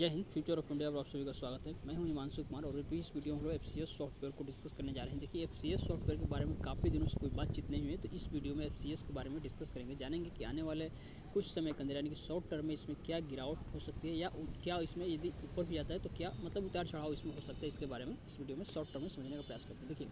जय Hind, future of India आप सभी का स्वागत है। मैं हूँ हिमांशु कुमार और इस वीडियो में हम लोग FCS सॉफ्टवेयर को डिस्कस करने जा रहे हैं। देखिए एफसीएस सॉफ्टवेयर के बारे में काफ़ी दिनों से कोई बातचीत नहीं हुई है तो इस वीडियो में एफसीएस के बारे में डिस्कस करेंगे। जानेंगे कि आने वाले कुछ समय के अंदर, यानी कि शॉर्ट टर्म में इसमें क्या गिरावट हो सकती है या क्या इसमें यदि ऊपर भी आता है तो क्या मतलब उतार चढ़ाव इसमें हो सकता है, इसके बारे में इस वीडियो में शॉर्ट टर्म में समझने का प्रयास करते हैं। देखिए,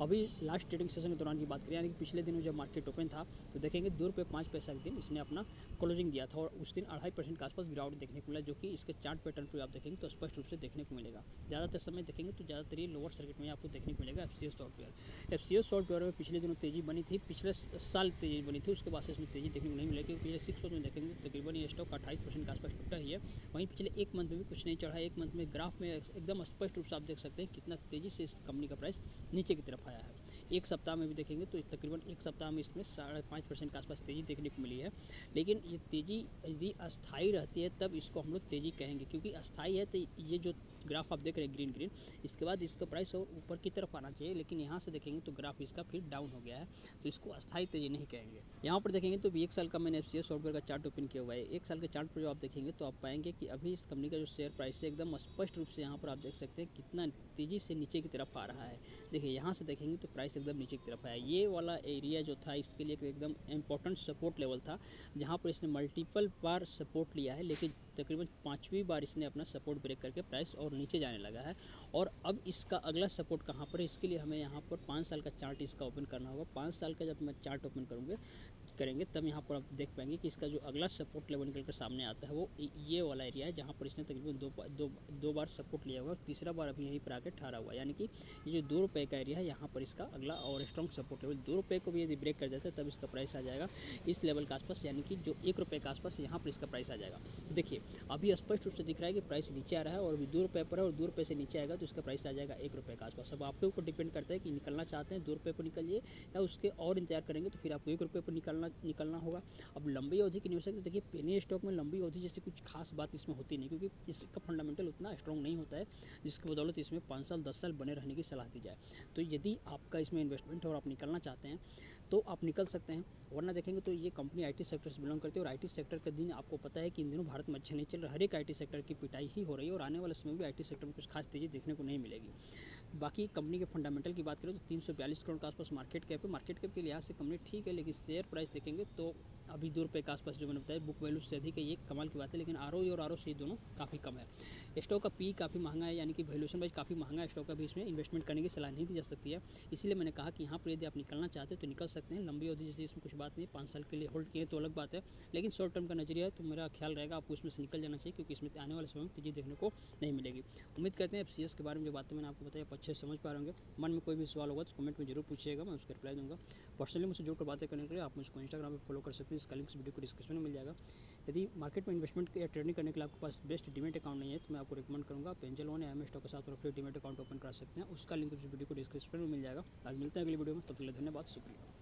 अभी लास्ट ट्रेडिंग सेशन के दौरान की बात करें, यानी कि पिछले दिनों जब मार्केट ओपन था तो देखेंगे दो रुपये पाँच पैसा के दिन इसने अपना क्लोजिंग दिया था और उस दिन अढ़ाई परसेंट के आसपास गिरावट देखने को मिला, जो कि इसके चार्ट पैटर्न पर आप देखेंगे तो स्पष्ट रूप से देखने को मिलेगा। ज़्यादातर समय देखेंगे तो ज़्यादातर ये लोअर सर्किट में आपको देखने को मिलेगा F C software F C software में पिछले दिनों तेज़ी बनी थी, पिछले साल तेज़ी बनी थी, उसके बाद से इसमें तेज़ी देखने को नहीं मिलेगी पिछले सिक्स में देखेंगे तकरीबन ये स्टॉक अट्ठाईस परसेंट के आसपास टूटा ही है। वहीं पिछले एक मंथ में भी कुछ नहीं चढ़ा एक मंथ में ग्राफ में एकदम स्पष्ट रूप से आप देख सकते हैं कितना तेज़ी से इस कंपनी का प्राइस नीचे की तरफ़ आया है। एक सप्ताह में भी देखेंगे तो तकरीबन एक सप्ताह में इसमें साढ़े पाँच परसेंट के आसपास तेज़ी देखने को मिली है। लेकिन ये तेज़ी यदि अस्थाई रहती है, तब इसको हम लोग तेज़ी कहेंगे, क्योंकि अस्थाई है तो ये जो ग्राफ आप देख रहे हैं, ग्रीन ग्रीन, इसके बाद इसका प्राइस और ऊपर की तरफ़ आना चाहिए, लेकिन यहाँ से देखेंगे तो ग्राफ इसका फिर डाउन हो गया है तो इसको अस्थाई तेज़ी नहीं कहेंगे। यहाँ पर देखेंगे तो एक साल का मैंने एफ़ सॉफ्टवेयर का चार्ट ओपन किया हुआ है। एक साल के चार्ट पर जो आप देखेंगे तो आप पाएँगे कि अभी इस कंपनी का जो शेयर प्राइस है, एकदम स्पष्ट रूप से यहाँ पर आप देख सकते हैं कितना तेज़ी से नीचे की तरफ़ आ रहा है। देखिए, यहाँ से देखेंगे तो प्राइस एकदम नीचे की तरफ़ आया। ये वाला एरिया जो था, इसके लिए एकदम इम्पोर्टेंट सपोर्ट लेवल था, जहाँ पर इसने मल्टीपल बार सपोर्ट लिया है, लेकिन तकरीबन पाँचवीं बार इसने अपना सपोर्ट ब्रेक करके प्राइस और नीचे जाने लगा है। और अब इसका अगला सपोर्ट कहाँ पर है? इसके लिए हमें यहाँ पर पाँच साल का चार्ट इसका ओपन करना होगा। पाँच साल का जब मैं चार्ट ओपन करूँगे, करेंगे, तब यहाँ पर आप देख पाएँगे कि इसका जो अगला सपोर्ट लेवल निकल कर सामने आता है, वो ये वाला एरिया है जहाँ पर इसने तकरीबन दो दो दो बार सपोर्ट लिया हुआ तीसरा बार अभी यहीं पर आकर ठहरा हुआ यानी कि ये जो दो रुपये का एरिया है, यहाँ पर इसका अगला और स्ट्रॉन्ग सपोर्ट लेवल दो रुपये को भी यदि ब्रेक कर देता है, तब इसका प्राइस आ जाएगा। इस लेवल के आसपास, यानी कि जो एक रुपये के आसपास यहाँ पर इसका प्राइस आ जाएगा। देखिए अभी स्पष्ट रूप से दिख रहा है कि प्राइस नीचे आ रहा है और अभी दो रुपये पर है और दो रुपये से नीचे आएगा तो इसका प्राइस आ जाएगा एक रुपये के आसपास। अब आपके ऊपर डिपेंड करता है कि निकलना चाहते हैं, दो रुपये पर निकलिए या उसके और इंतज़ार करेंगे तो फिर आपको एक रुपये पर निकलना निकलना होगा। अब लंबी अवधि की नहीं हो सकती देखिए पेनी स्टॉक में लंबी अवधि जैसी कुछ खास बात इसमें होती नहीं, क्योंकि इसका फंडामेंटल उतना स्ट्रॉन्ग नहीं होता है, जिसकी बदौलत इसमें पाँच साल, दस साल बने रहने की सलाह दी जाए। तो यदि आपका इसमें इन्वेस्टमेंट है और आप निकलना चाहते हैं तो आप निकल सकते हैं, वरना देखेंगे तो ये कंपनी आईटी सेक्टर से बिलोंग करती है और आईटी सेक्टर का दिन आपको पता है कि इन दिनों भारत में अच्छे नहीं चल रहा। हर एक आईटी सेक्टर की पिटाई ही हो रही है और आने वाले समय में भी आईटी सेक्टर में कुछ खास तेज़ी देखने को नहीं मिलेगी। बाकी कंपनी के फंडामेंटल की बात करें तो तीन सौ बयालीस करोड़ के आसपास मार्केट कैप है। मार्केट कैप के लिहाज से कंपनी ठीक है, लेकिन शेयर प्राइस देखेंगे तो अभी दो रुपये के आसपास जो मैंने बताया बुक वैल्यू से अधिक है, ये कमाल की बात है, लेकिन आर और आर सी दोनों काफ़ी कम है। स्टॉक का पी काफ़ी महँगा है, यानी कि वैल्यूशन वाइज काफ़ी महँगा है स्टॉक का भी इसमें इन्वेस्टमेंट करने की सलाह नहीं दी जा सकती है। इसलिए मैंने कहा कि यहाँ पर यदि आप निकलना चाहते हैं तो निकल सकते हैं। लंबी अवधि जैसे इसमें कुछ बात नहीं पाँच साल के लिए होल्ड किए तो अलग बात है, लेकिन शॉर्ट टर्म का नज़रिया है तो मेरा ख्याल रहेगा आपको इसमें से निकल जाना चाहिए, क्योंकि इसमें आने वाले समय में तेज़ी देखने को नहीं मिलेगी। उम्मीद करते हैं एफसीएस के बारे में जो बातें मैंने आपको बताया अच्छे से समझ पा रहे होंगे। मन में कोई भी सवाल होगा तो कमेंट में ज़रूर पूछिएगा, मैं उसका रिप्लाई दूँगा। पर्सनली मुझसे जुड़कर बातें करने के लिए आप मुझको इंस्टाग्राम पर फॉलो कर सकते हैं। इसका लिंक वीडियो को डिस्क्रिप्शन में मिल जाएगा। यदि मार्केट में इन्वेस्टमेंट या ट्रेडिंग करने के लिए आपके पास बेस्ट डिमेट अकाउंट नहीं है तो मैं आपको रिकमेंड करूँगा। आप एंजल वन एम स्टॉक के साथ अपने डिमेट अकाउंट ओपन करा सकते हैं। उसका लिंक उस वीडियो को डिस्क्रिप्शन में मिल जाएगा। आज मिलते हैं अगली वीडियो में। तब तक धन्यवाद, शुक्रिया।